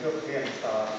creo que estaba